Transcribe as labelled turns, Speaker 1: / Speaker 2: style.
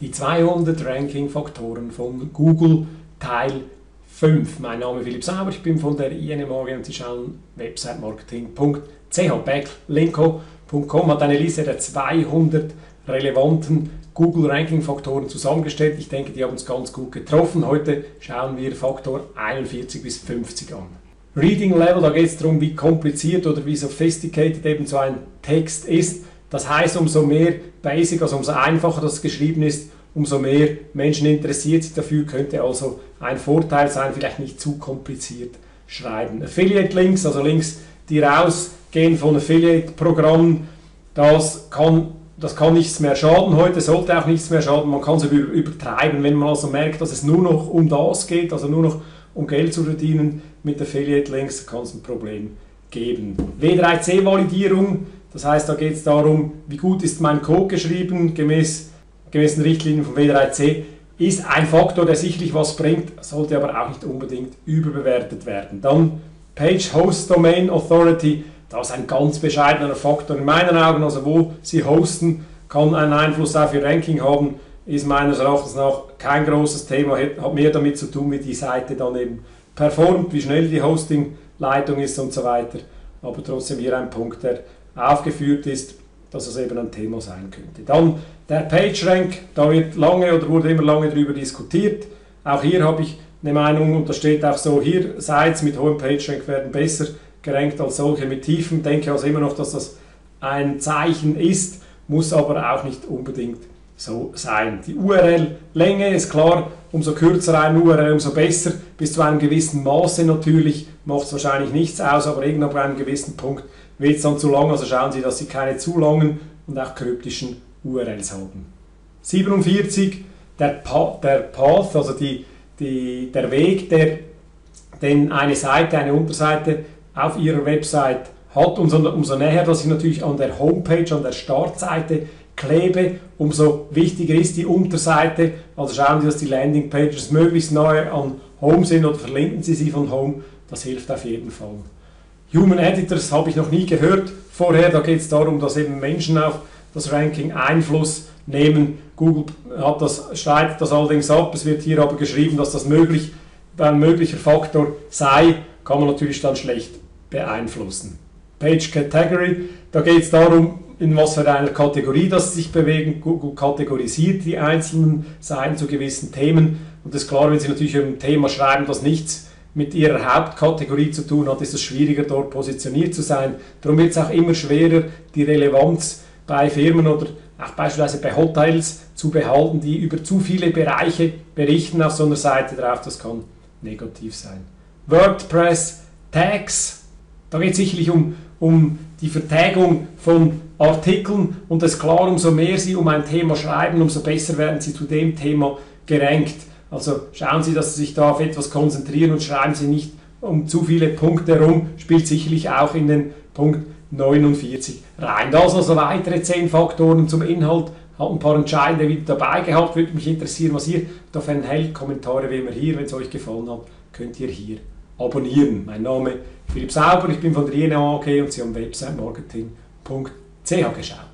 Speaker 1: Die 200 Ranking-Faktoren von Google Teil 5. Mein Name ist Philipp Sauber, ich bin von der INMAG und Sie schauen websitemarketing.ch. Backlinko.com hat eine Liste der 200 relevanten Google Ranking Faktoren zusammengestellt. Ich denke, die haben uns ganz gut getroffen. Heute schauen wir Faktor 41 bis 50 an. Reading Level, da geht es darum, wie kompliziert oder wie sophisticated eben so ein Text ist. Das heißt, umso mehr Basic, also umso einfacher das geschrieben ist, umso mehr Menschen interessiert sich dafür, könnte also ein Vorteil sein, vielleicht nicht zu kompliziert schreiben. Affiliate Links, also Links, die rausgehen von Affiliate-Programmen, das kann, das kann nichts mehr schaden heute, sollte auch nichts mehr schaden, man kann es übertreiben, wenn man also merkt, dass es nur noch um das geht, also nur noch um Geld zu verdienen mit Affiliate Links, kann es ein Problem geben. W3C-Validierung, das heißt, da geht es darum, wie gut ist mein Code geschrieben, gemäß gemäß den Richtlinien von W3C, ist ein Faktor, der sicherlich was bringt, sollte aber auch nicht unbedingt überbewertet werden. Dann Page Host Domain Authority, das ist ein ganz bescheidener Faktor in meinen Augen, also wo Sie hosten, kann einen Einfluss auf Ihr Ranking haben, ist meines Erachtens nach kein großes Thema, hat mehr damit zu tun, wie die Seite dann eben performt, wie schnell die Hosting-Leitung ist und so weiter. Aber trotzdem hier ein Punkt, der aufgeführt ist, dass es eben ein Thema sein könnte. Dann der PageRank, da wird lange oder wurde immer lange darüber diskutiert. Auch hier habe ich eine Meinung und da steht auch so, hier Sites mit hohem PageRank werden besser gerankt als solche mit tiefen. Ich denke also immer noch, dass das ein Zeichen ist, muss aber auch nicht unbedingt so sein. Die URL-Länge ist klar, umso kürzer ein URL, umso besser. Bis zu einem gewissen Maße natürlich macht es wahrscheinlich nichts aus, aber irgendwann bei einem gewissen Punkt wird es dann zu lang. Also schauen Sie, dass Sie keine zu langen und auch kryptischen URLs haben. 47, der, pa der Path, also die, die, der Weg, der, den eine Seite, eine Unterseite auf ihrer Website hat, umso, umso näher, dass ich natürlich an der Homepage, an der Startseite klebe, umso wichtiger ist die Unterseite. Also schauen Sie, dass die Landingpages möglichst nahe an Home sind oder verlinken Sie sie von Home. Das hilft auf jeden Fall. Human Editors habe ich noch nie gehört vorher. Da geht es darum, dass eben Menschen auf das Ranking Einfluss nehmen. Google hat das, streitet das allerdings ab. Es wird hier aber geschrieben, dass das möglich, ein möglicher Faktor sei. Kann man natürlich dann schlecht beeinflussen. Page Category, da geht es darum, in was für einer Kategorie das sich bewegen. Kategorisiert die einzelnen Seiten zu gewissen Themen. Und es ist klar, wenn Sie natürlich ein Thema schreiben, das nichts mit ihrer Hauptkategorie zu tun hat, ist es schwieriger, dort positioniert zu sein. Darum wird es auch immer schwerer, die Relevanz bei Firmen oder auch beispielsweise bei Hotels zu behalten, die über zu viele Bereiche berichten auf so einer Seite drauf. Das kann negativ sein. WordPress, Tags, da geht es sicherlich um, um die Vertagung von Artikeln und es klar, umso mehr Sie um ein Thema schreiben, umso besser werden Sie zu dem Thema gerankt. Also schauen Sie, dass Sie sich da auf etwas konzentrieren und schreiben Sie nicht um zu viele Punkte herum, spielt sicherlich auch in den Punkt 49 rein. Das also weitere 10 Faktoren zum Inhalt, hat ein paar entscheidende wieder dabei gehabt, würde mich interessieren, was ihr davon hält. Kommentare wie immer hier, wenn es euch gefallen hat, könnt ihr hier abonnieren. Mein Name Philipp Sauber, ich bin von der INA AG und Sie haben websitemarketing.ch geschaut.